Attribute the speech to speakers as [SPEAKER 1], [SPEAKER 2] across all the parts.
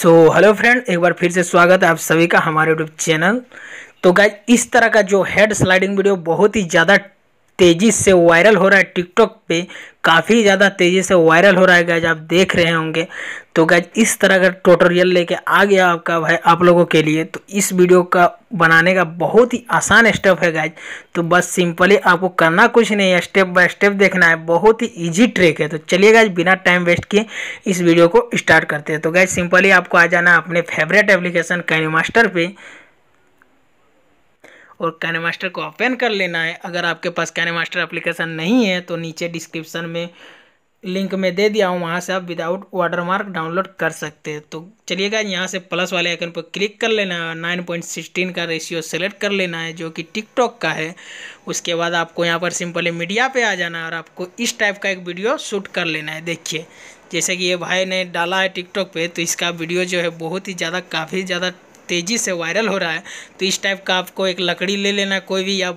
[SPEAKER 1] So hello friend एक बार फिर से स्वागत है आप सभी का हमारे यूट्यूब चैनल तो गाइज़ इस तरह का जो हेड स्लाइडिंग वीडियो बहुत ही ज़्यादा तेज़ी से वायरल हो रहा है टिकटॉक पे। काफ़ी ज़्यादा तेज़ी से वायरल हो रहा है गैज आप देख रहे होंगे। तो गैज इस तरह का ट्यूटोरियल लेके आ गया आपका भाई, आप लोगों के लिए। तो इस वीडियो का बनाने का बहुत ही आसान स्टेप है गैज तो बस सिंपली आपको करना कुछ नहीं है स्टेप बाय स्टेप देखना है। बहुत ही ईजी ट्रिक है। तो चलिए गाइज़ बिना टाइम वेस्ट किए इस वीडियो को स्टार्ट करते हैं। तो गैज सिंपली आपको आ जाना अपने फेवरेट एप्लीकेशन कैनी मास्टर पे। और कैने मास्टर को ओपन कर लेना है। अगर आपके पास कैने मास्टर एप्लीकेशन नहीं है तो नीचे डिस्क्रिप्शन में लिंक में दे दिया हूँ, वहाँ से आप विदाउट वाटरमार्क डाउनलोड कर सकते हैं। तो चलिएगा यहाँ से प्लस वाले आइकन पर क्लिक कर लेना है। नाइन पॉइंट सिक्सटीन का रेशियो सेलेक्ट कर लेना है, जो कि टिकटॉक का है। उसके बाद आपको यहाँ पर सिंपली मीडिया पे आ जाना है और आपको इस टाइप का एक वीडियो शूट कर लेना है। देखिए, जैसे कि ये भाई ने डाला है टिकटॉक पे तो इसका वीडियो जो है बहुत ही ज़्यादा, काफ़ी ज़्यादा तेज़ी से वायरल हो रहा है तो इस टाइप का आपको एक लकड़ी ले लेना कोई भी या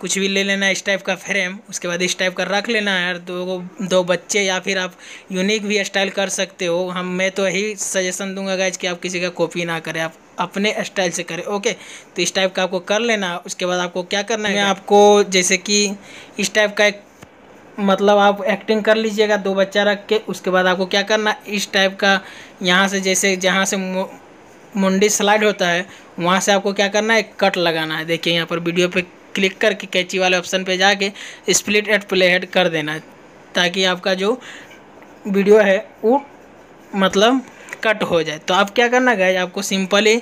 [SPEAKER 1] कुछ भी ले लेना इस टाइप का फ्रेम उसके बाद इस टाइप का रख लेना है दो दो बच्चे या फिर आप यूनिक भी स्टाइल कर सकते हो। हम मैं तो यही सजेशन दूँगा गाइज़ कि आप किसी का कॉपी ना करें आप अपने स्टाइल से करें ओके तो इस टाइप का आपको कर लेना उसके बाद आपको क्या करना है? आपको जैसे कि इस टाइप का एक मतलब आप एक्टिंग कर लीजिएगा दो बच्चा रख के उसके बाद आपको क्या करना इस टाइप का यहाँ से जैसे जहाँ से मुंडी स्लाइड होता है, वहाँ से आपको क्या करना है? कट लगाना है। देखिए, यहाँ पर वीडियो पे क्लिक करके कैची वाले ऑप्शन पे जाके स्प्लिट एट प्ले हेड कर देना है, ताकि आपका जो वीडियो है, वो मतलब कट हो जाए। तो आप क्या करना गए आपको सिंपली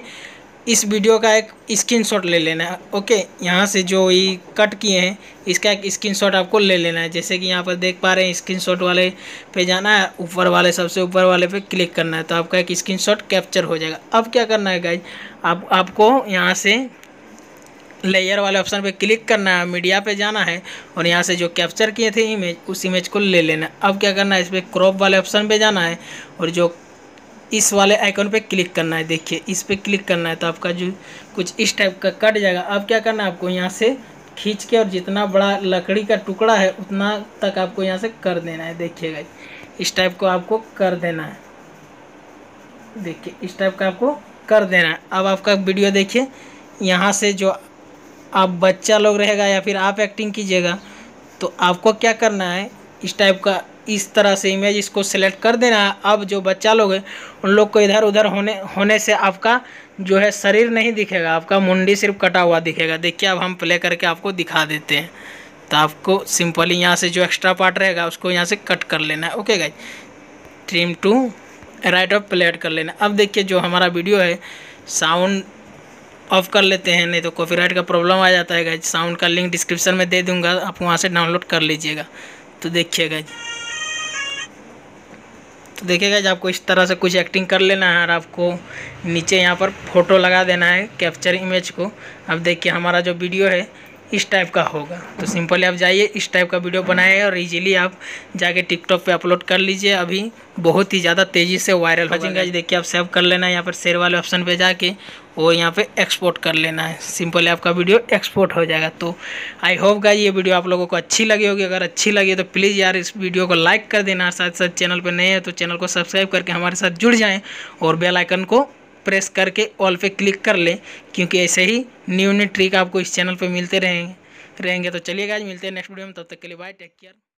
[SPEAKER 1] इस वीडियो का एक स्क्रीनशॉट ले लेना है। ओके, यहाँ से जो ये कट किए हैं, इसका एक स्क्रीनशॉट आपको ले लेना है। जैसे कि यहाँ पर देख पा रहे हैं, स्क्रीनशॉट वाले पे जाना है, ऊपर वाले, सबसे ऊपर वाले पे क्लिक करना है तो आपका एक स्क्रीनशॉट कैप्चर हो जाएगा। अब क्या करना है गाइज़ आप, आपको यहाँ से लेयर वाले ऑप्शन पे क्लिक करना है मीडिया पे जाना है, और यहाँ से जो कैप्चर किए थे इमेज उस इमेज को ले लेना है। अब क्या करना है, इस पर क्रॉप वाले ऑप्शन पे जाना है, और जो इस वाले आइकन पे क्लिक करना है। देखिए, इस पे क्लिक करना है तो आपका जो कुछ इस टाइप का कट जाएगा। अब क्या करना है आपको यहाँ से खींच के और जितना बड़ा लकड़ी का टुकड़ा है, उतना तक आपको यहाँ से कर देना है। देखिएगा इस टाइप को आपको कर देना है। देखिए, इस टाइप का आपको कर देना है। अब आपका वीडियो देखिए, यहाँ से जो आप बच्चा लोग रहेगा या फिर आप एक्टिंग कीजिएगा तो आपको क्या करना है, इस टाइप का इस तरह से इमेज इसको सिलेक्ट कर देना है। अब जो बच्चा लोग हैं, उन लोग को इधर उधर होने होने से आपका जो है शरीर नहीं दिखेगा, आपका मुंडी सिर्फ़ कटा हुआ दिखेगा। देखिए, अब हम प्ले करके आपको दिखा देते हैं। तो आपको सिंपली यहाँ से जो एक्स्ट्रा पार्ट रहेगा, उसको यहाँ से कट कर लेना है। Okay guys trim to right of plate कर लेना अब देखिए, जो हमारा वीडियो है साउंड ऑफ़ कर लेते हैं। नहीं तो कॉपीराइट का प्रॉब्लम आ जाता है गाइज़ साउंड का लिंक डिस्क्रिप्शन में दे दूँगा, आप वहाँ से डाउनलोड कर लीजिएगा। तो देखिएगा गाइज़ तो देखिएगा आपको इस तरह से कुछ एक्टिंग कर लेना है और आपको नीचे यहाँ पर फ़ोटो लगा देना है कैप्चर इमेज को। अब देखिए, हमारा जो वीडियो है इस टाइप का होगा। तो सिंपली आप जाइए इस टाइप का वीडियो बनाए और इजीली आप जाके टिकटॉक पे अपलोड कर लीजिए। अभी बहुत ही ज़्यादा तेज़ी से वायरल हो जाएगा देखिए आप सेव कर लेना है। यहाँ पर शेयर वाले ऑप्शन पे जाके और यहाँ पे एक्सपोर्ट कर लेना है। सिंपली आपका वीडियो एक्सपोर्ट हो जाएगा। तो आई होप गाइज़ ये वीडियो आप लोगों को अच्छी लगी होगी। अगर अच्छी लगी तो प्लीज़ यार इस वीडियो को लाइक कर देना। साथ साथ चैनल पर नए हैं तो चैनल को सब्सक्राइब करके हमारे साथ जुड़ जाएँ और बेलाइकन को प्रेस करके ऑल पे क्लिक कर लें, क्योंकि ऐसे ही न्यू न्यू ट्रिक आपको इस चैनल पे मिलते रहेंगे रहेंगे। तो चलिए आज मिलते हैं नेक्स्ट वीडियो में, तब तक के लिए बाय टेक केयर